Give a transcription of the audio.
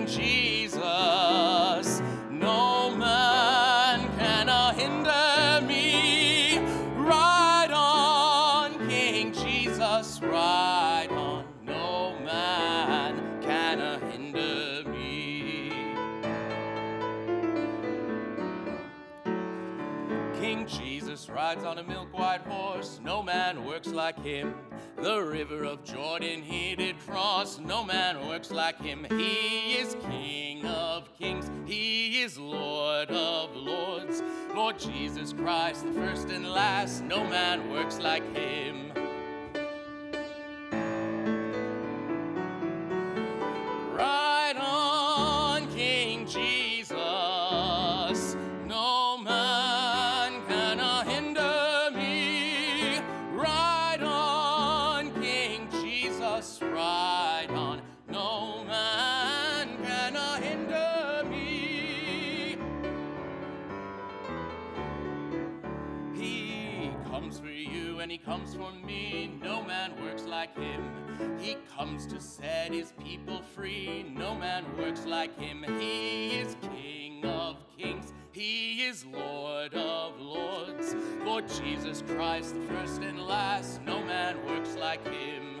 King Jesus, no man can hinder me. Ride on, King Jesus, ride on, no man can hinder me. King Jesus rides on a milk white horse, no man works like him. The river of Jordan he did cross, no man works like him. He is King of kings, he is Lord of lords. Lord Jesus Christ, the first and last, no man works like him. Comes for you and he comes for me. No man works like him. He comes to set his people free. No man works like him. He is King of kings. He is Lord of lords. Lord Jesus Christ, the first and last. No man works like him.